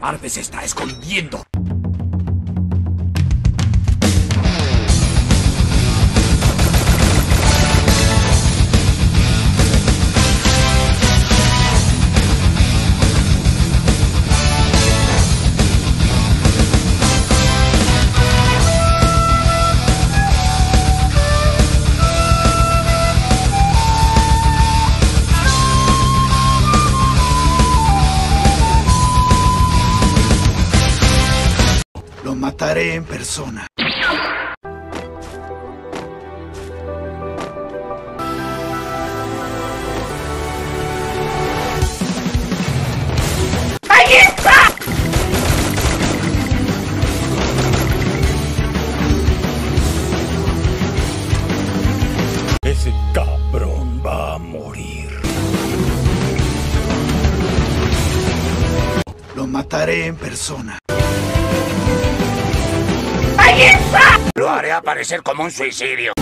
Arpe se está escondiendo. En persona. Ese cabrón va a morir. Lo mataré en persona. Lo haré aparecer como un suicidio.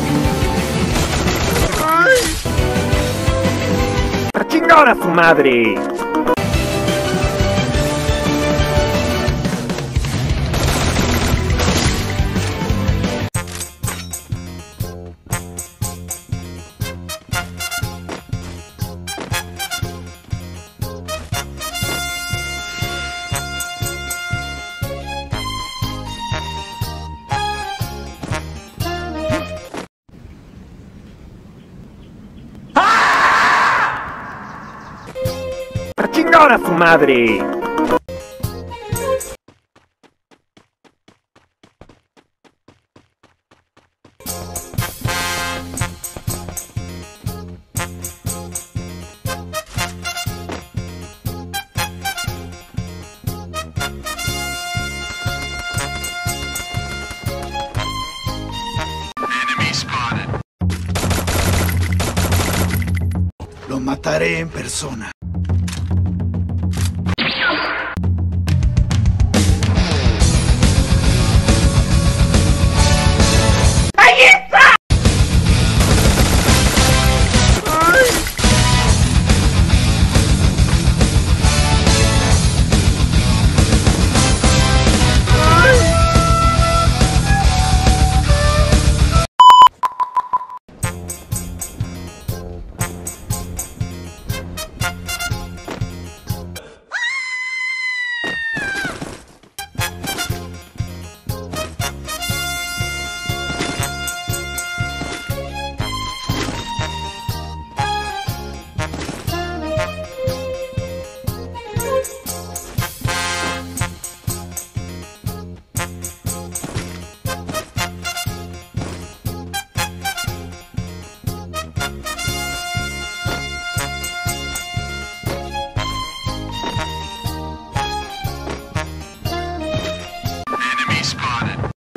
¡A chingar a su madre! ¡A chingar a su madre! Lo mataré en persona.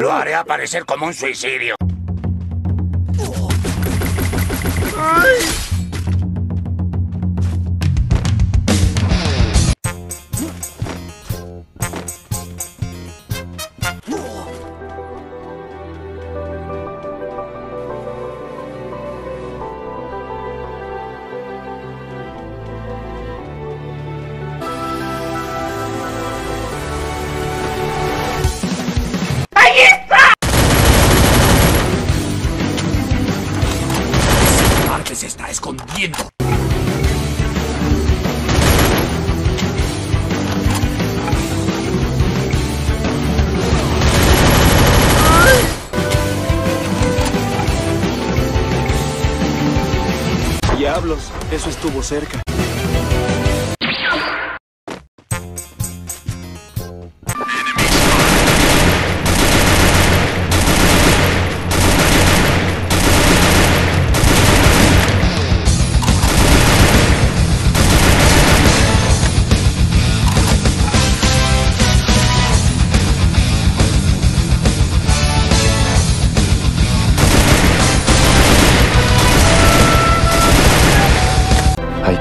Lo haré aparecer como un suicidio. Se está escondiendo. Diablos, eso estuvo cerca.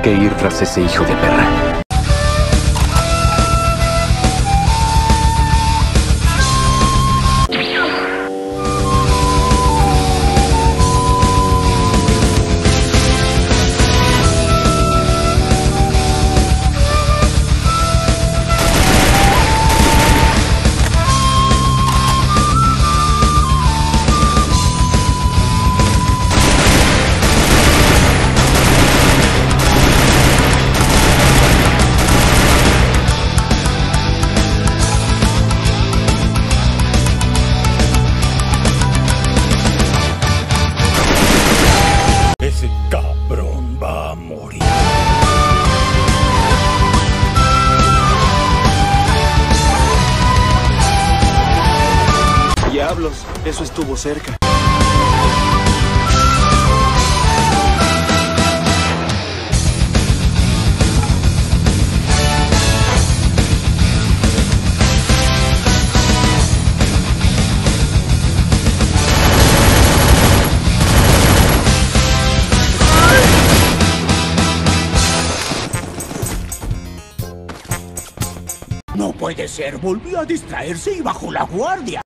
Que ir tras ese hijo de perra. Estuvo cerca. No puede ser, volvió a distraerse y bajó la guardia.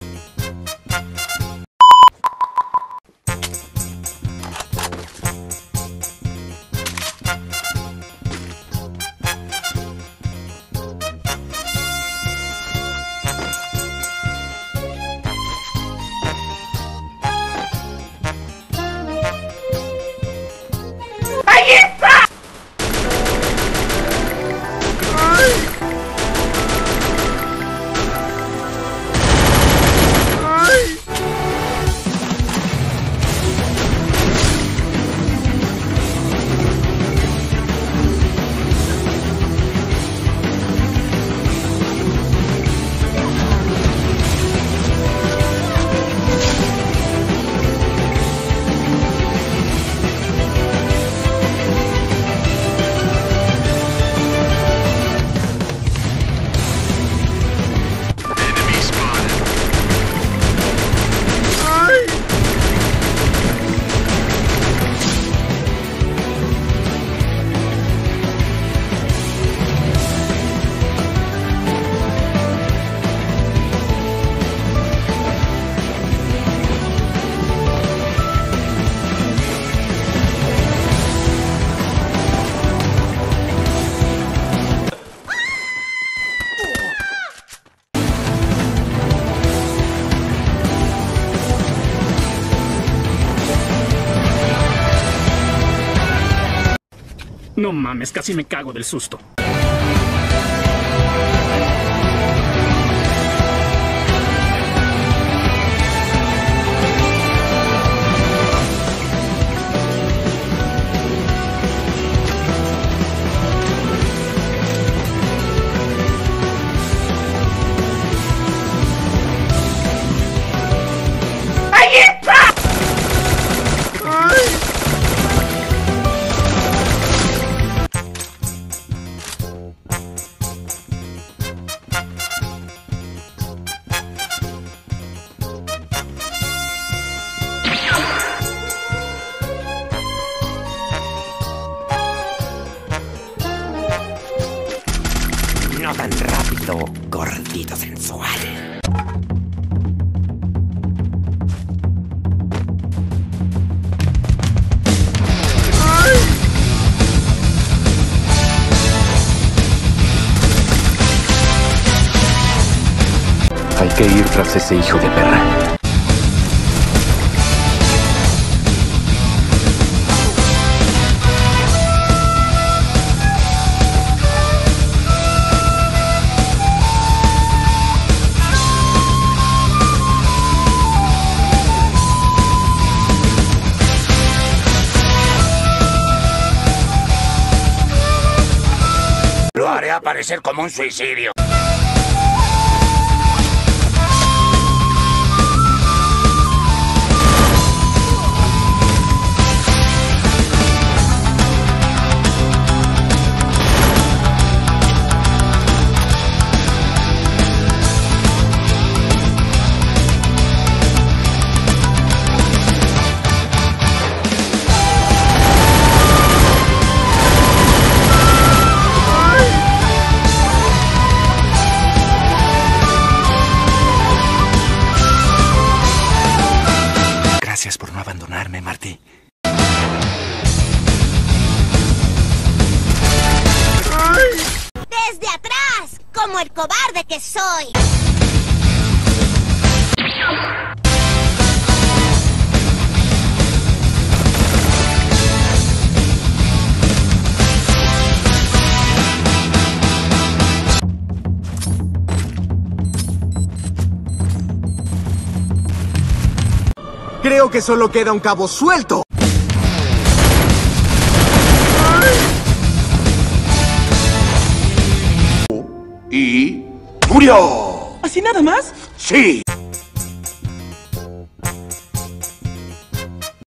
No mames, casi me cago del susto. Rápido, gordito sensual. Hay que ir tras ese hijo de perra. Lo haré aparecer como un suicidio. El cobarde que soy. Creo que solo queda un cabo suelto. Y murió. ¿Así nada más? Sí.